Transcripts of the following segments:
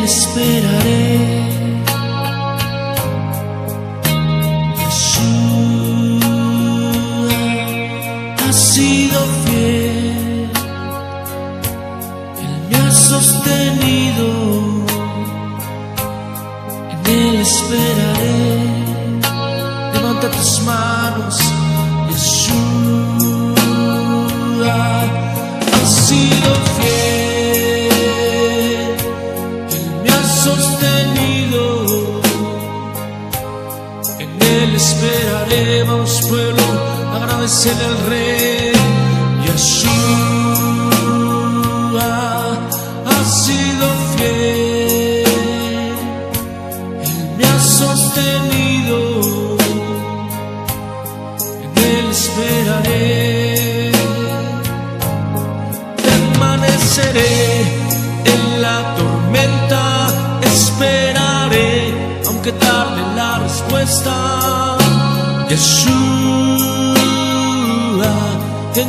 esperaré. Sostenido, en esperaré, permaneceré en la tormenta, esperaré, aunque tarde la respuesta. Yeshua, en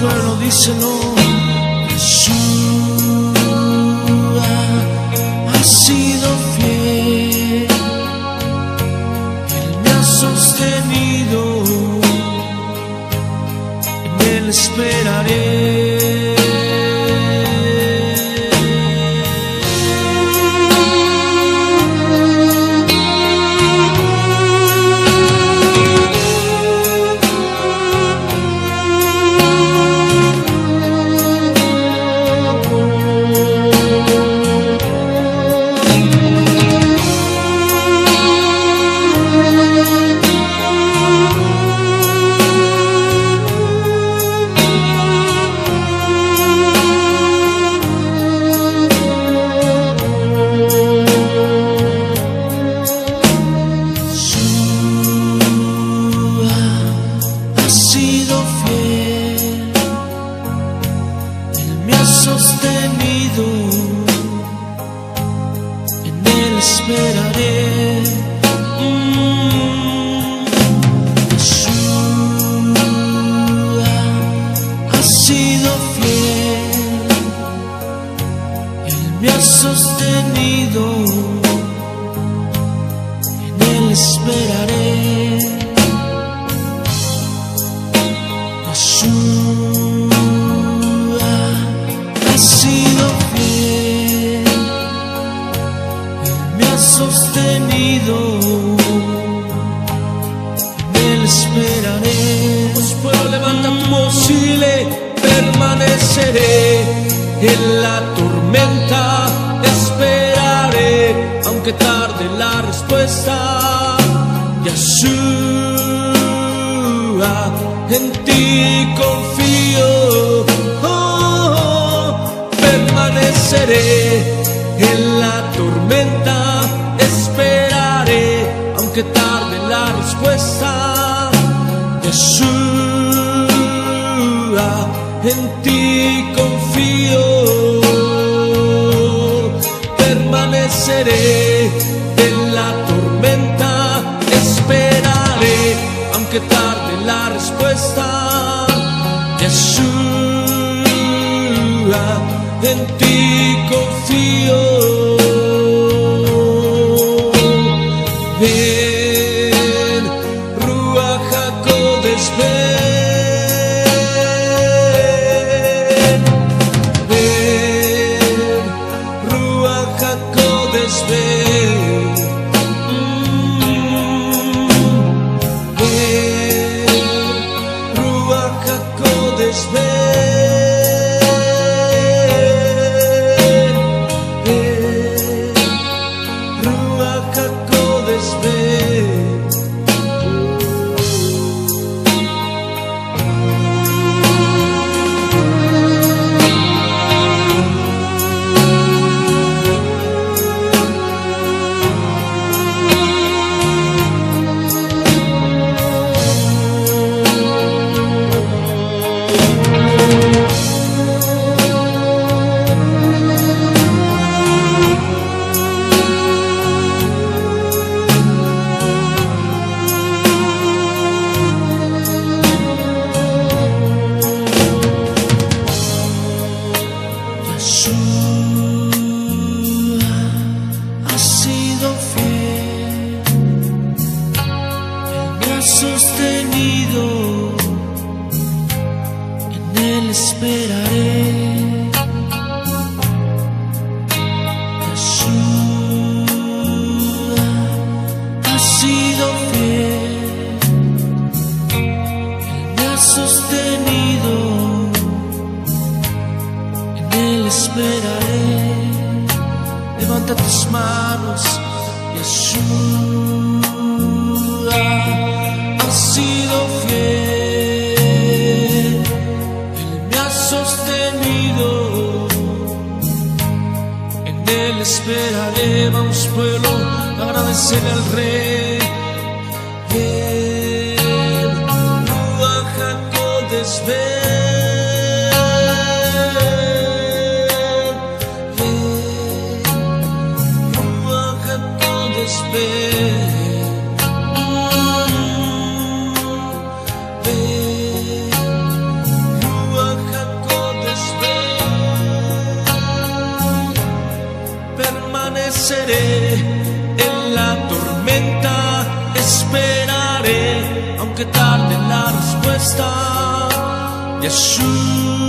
Pueblo, díselo. Yeshua ha sido fiel. Él me ha sostenido, en Él esperaré. Sostenido, en Él esperaré. Pues pueblo, levanta tu voz permaneceré en la tormenta, esperaré, aunque tarde la respuesta. Yeshua, en ti confío. Oh, permaneceré en la tormenta, aunque tarde la respuesta. Yeshua, en ti confío. Tarde la respuesta. Yeshua,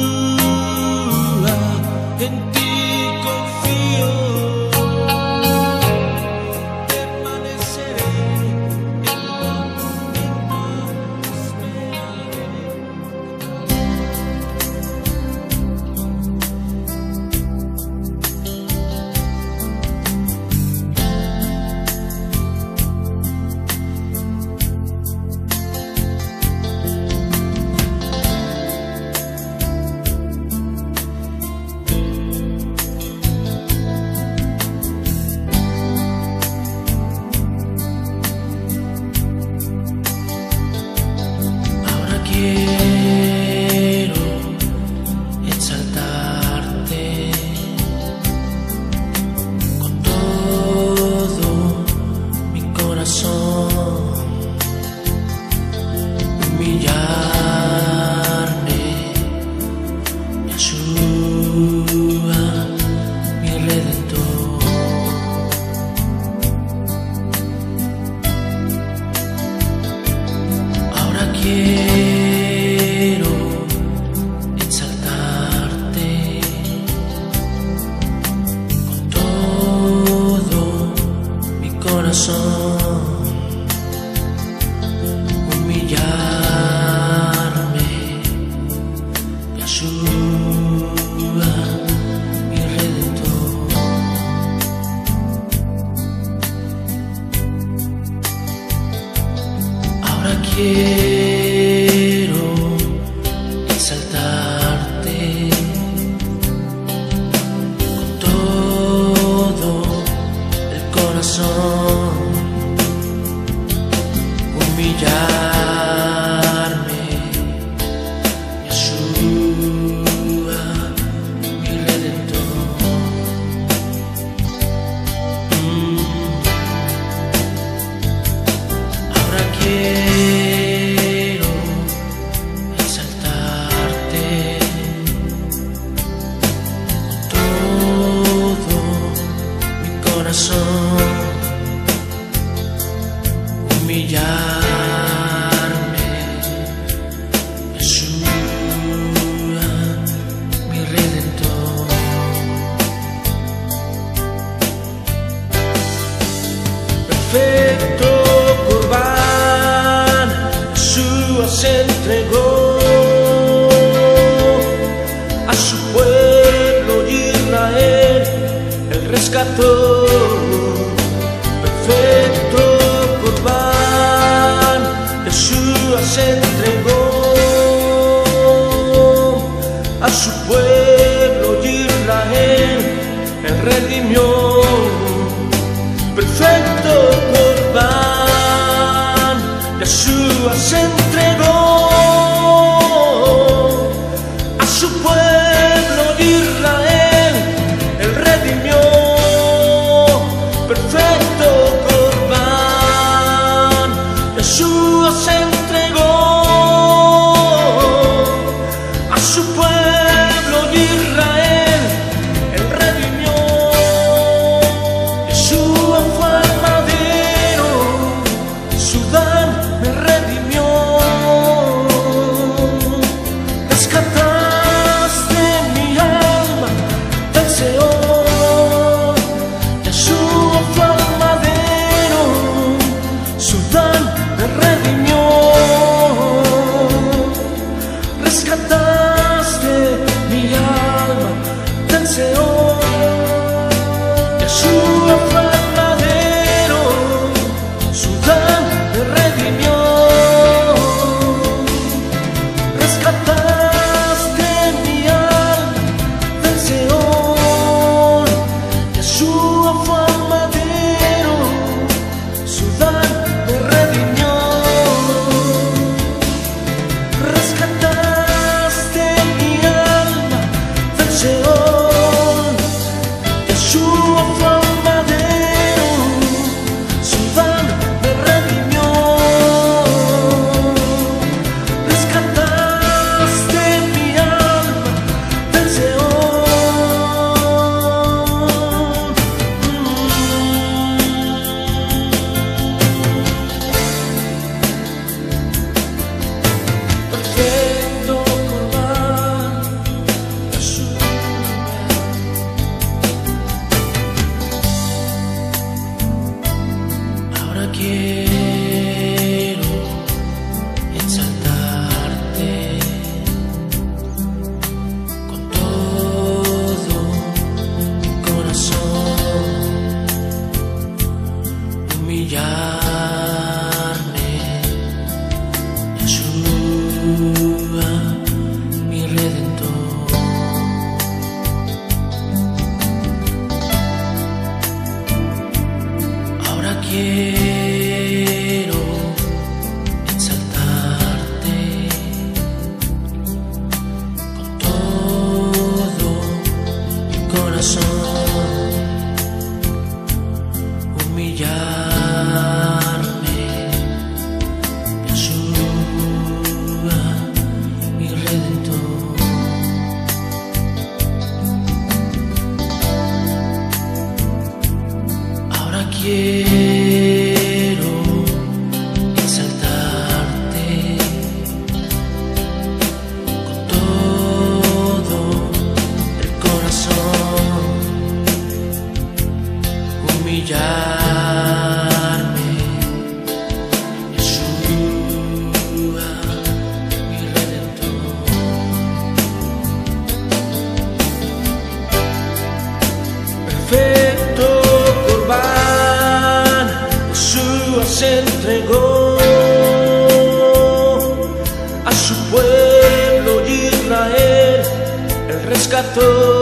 corazón, Se entregó a su pueblo Israel, el rescató.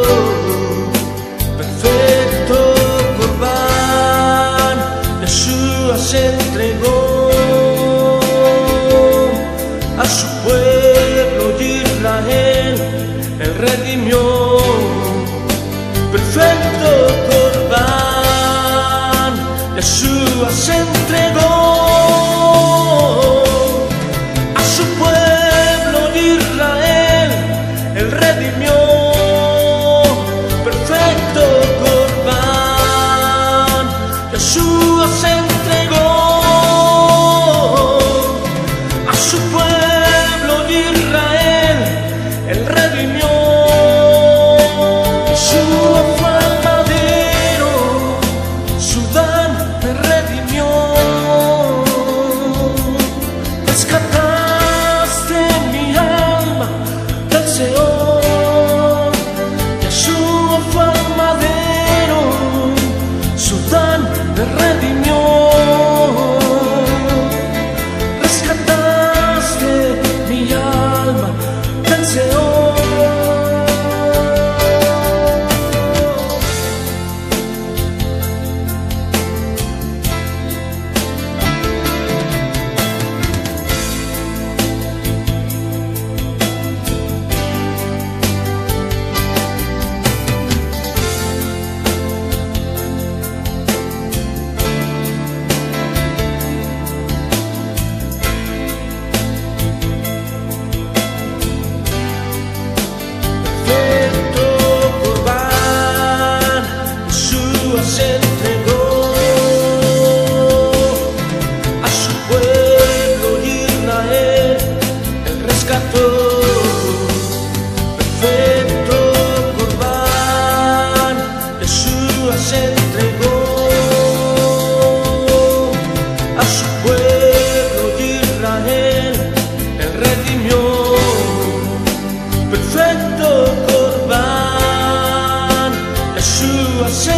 sua.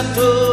château